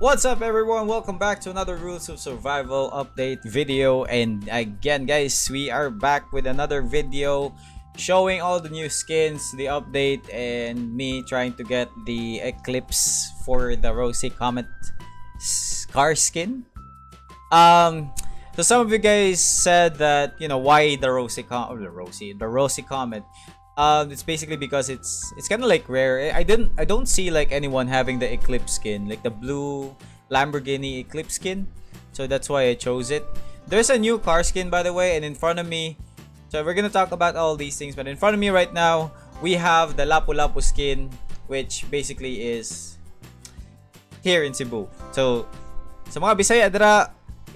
What's up everyone? Welcome back to another Rules of Survival update video and again guys, we are back with another video showing all the new skins, the update and me trying to get the Eclipse for the Rosy Comet car skin. Um so some of you guys said that, you know, why the Rosy Comet, the Rosy, the Rosy Comet um, it's basically because it's it's kind of like rare. I didn't I don't see like anyone having the Eclipse skin, like the blue Lamborghini Eclipse skin. So that's why I chose it. There's a new car skin by the way, and in front of me. So we're gonna talk about all these things, but in front of me right now we have the Lapu Lapu skin, which basically is here in Cebu. So sa mga Bisaya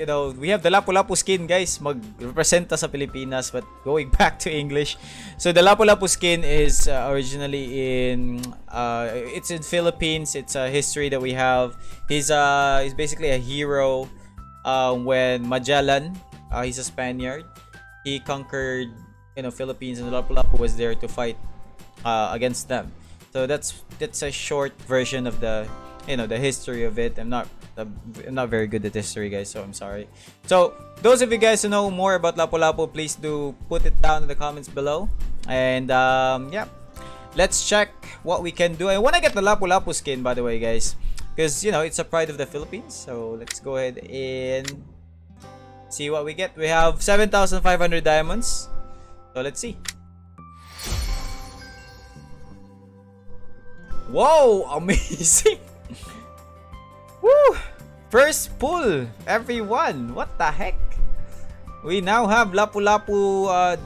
you know, we have the Lapu-Lapu skin, guys. Mag-representa sa Pilipinas, but going back to English. So, the Lapu-Lapu skin is uh, originally in, uh, it's in Philippines. It's a history that we have. He's, uh, he's basically a hero uh, when Magellan, uh, he's a Spaniard, he conquered, you know, Philippines and Lapu-Lapu was there to fight uh, against them. So, that's, that's a short version of the, you know, the history of it. I'm not I'm not very good at history, guys, so I'm sorry. So, those of you guys who know more about Lapu-Lapu, please do put it down in the comments below. And, um, yeah. Let's check what we can do. I want to get the Lapu-Lapu skin, by the way, guys. Because, you know, it's a pride of the Philippines. So, let's go ahead and see what we get. We have 7,500 diamonds. So, let's see. Whoa! Amazing! Woo! First pull, everyone. What the heck? We now have Lapu-Lapu, uh,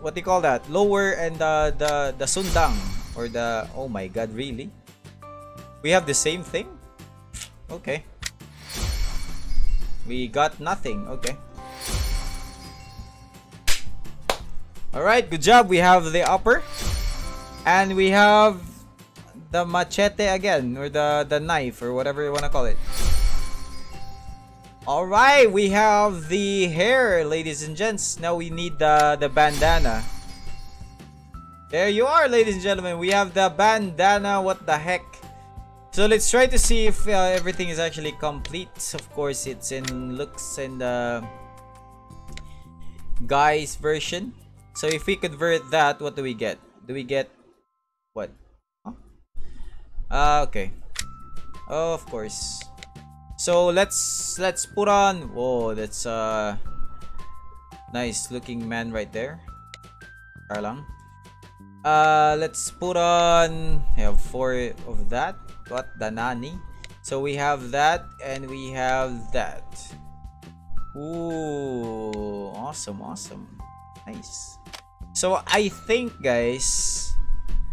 what do you call that? Lower and uh, the the Sundang or the oh my god, really? We have the same thing? Okay. We got nothing. Okay. All right, good job. We have the upper, and we have the machete again or the the knife or whatever you want to call it. All right we have the hair ladies and gents. Now we need the the bandana. There you are ladies and gentlemen. We have the bandana. What the heck? So let's try to see if uh, everything is actually complete. Of course it's in looks and uh, guys version. So if we convert that what do we get? Do we get uh, okay. Oh, of course. So let's let's put on. Whoa, that's a nice looking man right there. Karlang. Uh, let's put on. I have four of that. What the nani? So we have that and we have that. Ooh, awesome, awesome, nice. So I think, guys.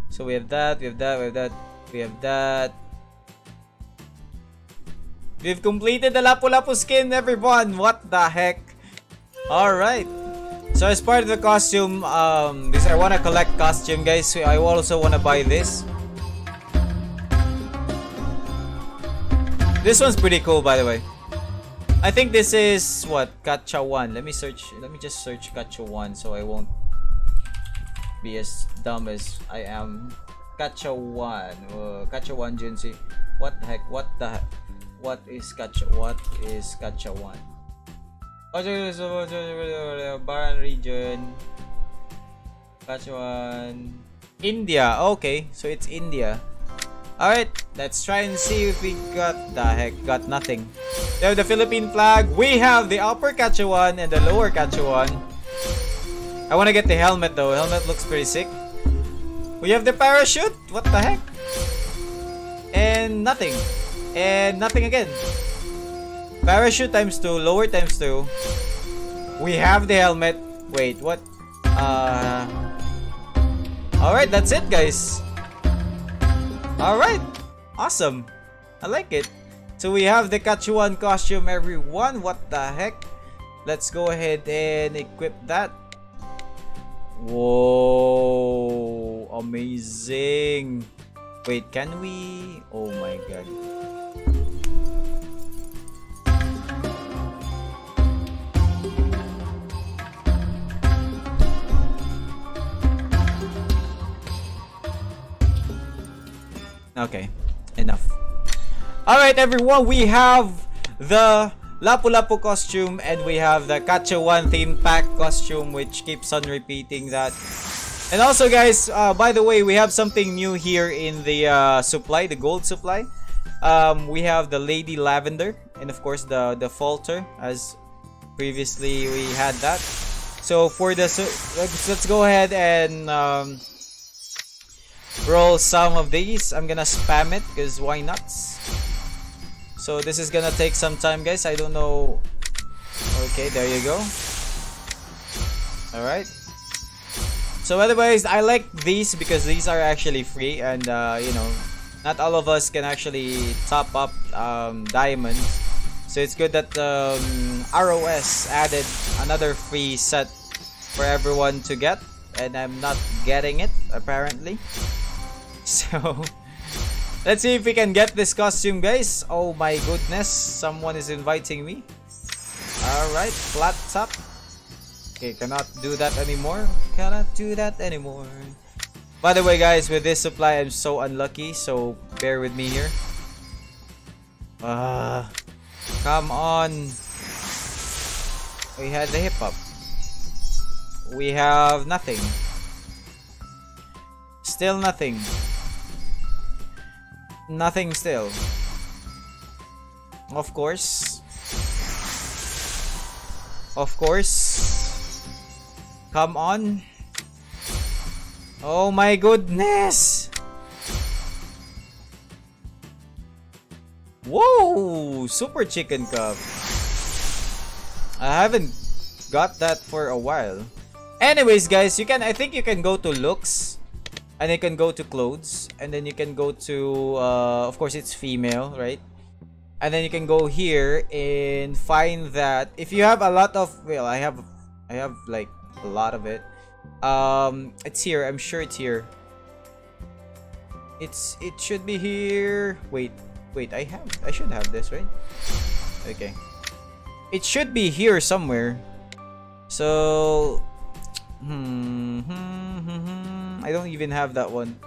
So we have that. We have that. We have that. We have that. We've completed the Lapu-Lapu skin, everyone. What the heck? Alright. So as part of the costume, um, this I want to collect costume, guys. I also want to buy this. This one's pretty cool, by the way. I think this is, what, Gacha 1. Let me search, let me just search Gacha 1 so I won't be as dumb as I am. Gacha 1. Uh, 1 Jinsei. What the heck? What the heck? What is Gacha? What is Gacha 1? Baran region. Gacha 1. India. Okay, so it's India. Alright, let's try and see if we got the heck. Got nothing. We have the Philippine flag. We have the upper Gacha 1 and the lower Gacha 1. I want to get the helmet though. Helmet looks pretty sick. We have the parachute. What the heck? And nothing. And nothing again. Parachute times 2. Lower times 2. We have the helmet. Wait, what? Uh... Alright, that's it guys. Alright. Awesome. I like it. So we have the Kachuan costume everyone. What the heck? Let's go ahead and equip that. Whoa, Amazing! Wait, can we? Oh my god. Okay, enough. Alright everyone, we have the Lapu Lapu costume and we have the Kachewan theme pack costume which keeps on repeating that. And also guys, uh, by the way, we have something new here in the uh, supply, the gold supply. Um, we have the Lady Lavender and of course the, the Falter as previously we had that. So for this, let's, let's go ahead and um, roll some of these. I'm gonna spam it because why not? So this is gonna take some time guys. I don't know. Okay, there you go. Alright. So otherwise, I like these because these are actually free and uh, you know, not all of us can actually top up um, diamonds. So it's good that um, ROS added another free set for everyone to get and I'm not getting it apparently. So let's see if we can get this costume guys. Oh my goodness, someone is inviting me. Alright, flat top. Okay, cannot do that anymore. Cannot do that anymore. By the way guys, with this supply I'm so unlucky, so bear with me here. Uh, come on. We had the hip hop. We have nothing. Still nothing. Nothing still. Of course. Of course. Come on. Oh my goodness! Whoa! Super Chicken Cup. I haven't got that for a while. Anyways, guys, you can I think you can go to looks and you can go to clothes and then you can go to uh, of course it's female right and then you can go here and find that if you have a lot of well I have I have like a lot of it um it's here I'm sure it's here it's it should be here wait wait I have I should have this right okay it should be here somewhere so Hmm, hmm, hmm, hmm, I don't even have that one.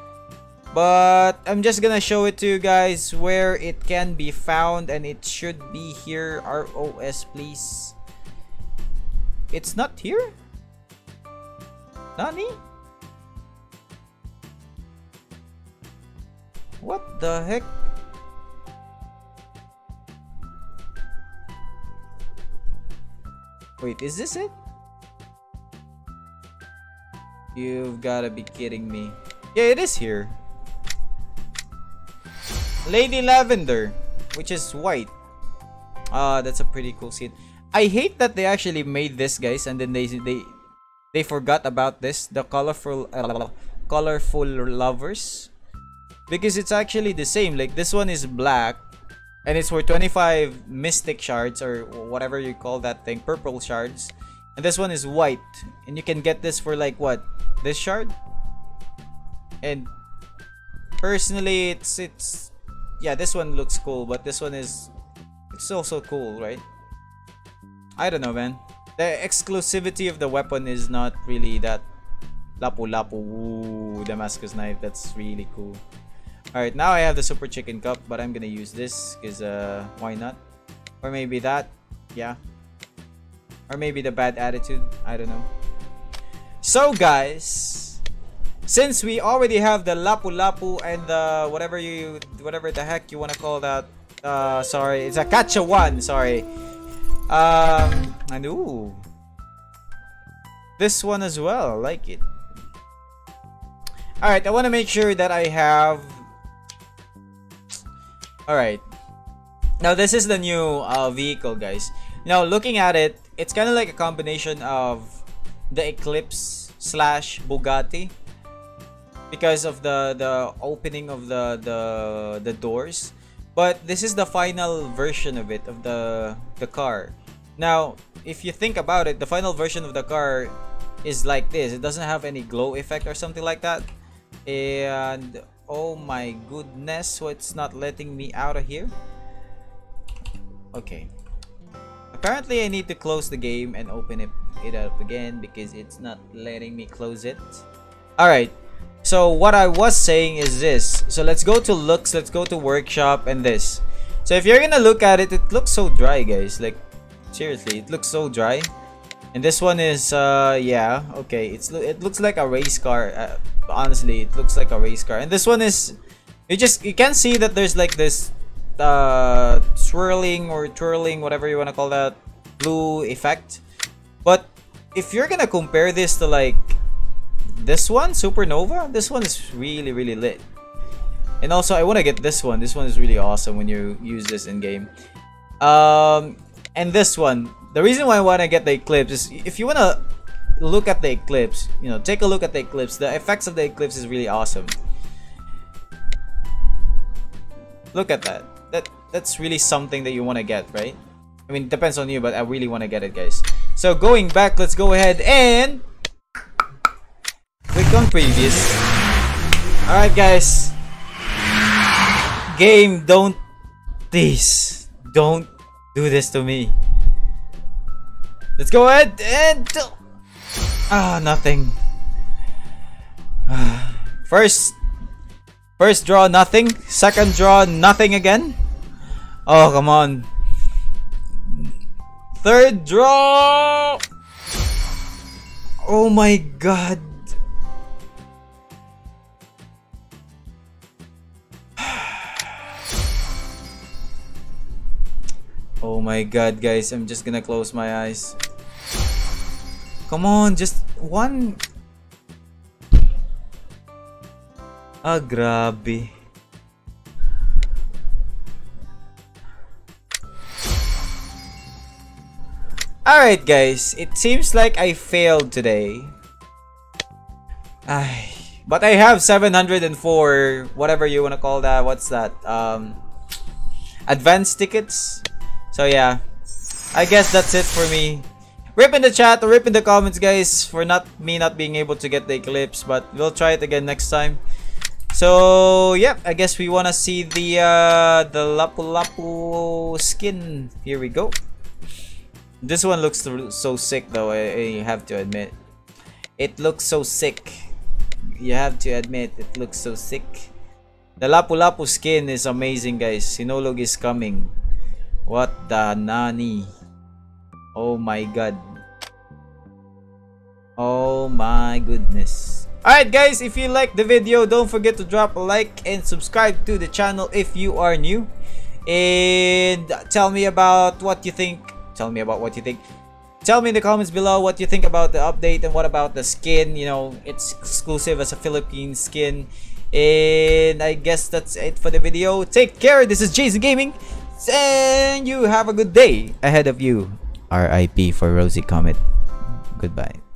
But I'm just gonna show it to you guys where it can be found and it should be here. ROS please. It's not here? Nani? What the heck? Wait, is this it? You've gotta be kidding me. Yeah, it is here. Lady Lavender, which is white. Ah, uh, that's a pretty cool scene. I hate that they actually made this, guys, and then they they they forgot about this, the colorful uh, colorful lovers, because it's actually the same. Like this one is black, and it's for 25 mystic shards or whatever you call that thing, purple shards, and this one is white, and you can get this for like what this shard? And personally it's it's yeah this one looks cool but this one is it's also cool right? I don't know man the exclusivity of the weapon is not really that lapu lapu Ooh, Damascus knife that's really cool Alright, now I have the Super Chicken Cup, but I'm gonna use this, because, uh, why not? Or maybe that, yeah. Or maybe the bad attitude, I don't know. So guys, since we already have the Lapu Lapu and the whatever you whatever the heck you want to call that uh sorry, it's a Kacha 1, sorry. Um and ooh. This one as well, I like it. Alright, I want to make sure that I have Alright. Now this is the new uh, vehicle guys. Now looking at it, it's kind of like a combination of the Eclipse slash Bugatti because of the the opening of the the the doors but this is the final version of it of the the car. Now if you think about it the final version of the car is like this. It doesn't have any glow effect or something like that. And oh my goodness so it's not letting me out of here? Okay. Apparently I need to close the game and open it it up again because it's not letting me close it. Alright, so what I was saying is this. So let's go to looks, let's go to workshop and this. So if you're gonna look at it, it looks so dry, guys. Like, seriously, it looks so dry. And this one is, uh, yeah, okay. It's It looks like a race car. Uh, honestly, it looks like a race car. And this one is, you just, you can see that there's like this, uh, swirling or twirling, whatever you want to call that, blue effect. But if you're gonna compare this to like this one, Supernova, this one is really, really lit. And also, I want to get this one. This one is really awesome when you use this in game. Um, and this one, the reason why I want to get the Eclipse is if you want to look at the Eclipse, you know, take a look at the Eclipse. The effects of the Eclipse is really awesome. Look at that. That That's really something that you want to get, right? I mean, depends on you, but I really want to get it, guys. So going back, let's go ahead and click on previous. Alright, guys. Game, don't... Please, don't do this to me. Let's go ahead and... Ah, nothing. First... First draw, nothing. Second draw, nothing again. Oh, come on. Third draw! Oh my god. Oh my god, guys. I'm just gonna close my eyes. Come on, just one. Ah, grabe. Alright guys, it seems like I failed today. Ay, but I have 704, whatever you wanna call that, what's that? Um, advanced tickets? So yeah, I guess that's it for me. Rip in the chat rip in the comments guys for not me not being able to get the eclipse but we'll try it again next time. So yeah, I guess we wanna see the uh, the Lapu Lapu skin. Here we go. This one looks so sick though, I, I have to admit. It looks so sick. You have to admit, it looks so sick. The Lapu Lapu skin is amazing guys. Sinulog is coming. What the nani? Oh my god. Oh my goodness. Alright guys, if you liked the video, don't forget to drop a like and subscribe to the channel if you are new. And tell me about what you think. Tell me about what you think. Tell me in the comments below what you think about the update and what about the skin. You know, it's exclusive as a Philippine skin. And I guess that's it for the video. Take care. This is Jazon Gaming and you have a good day ahead of you. RIP for Rosy Comet. Goodbye.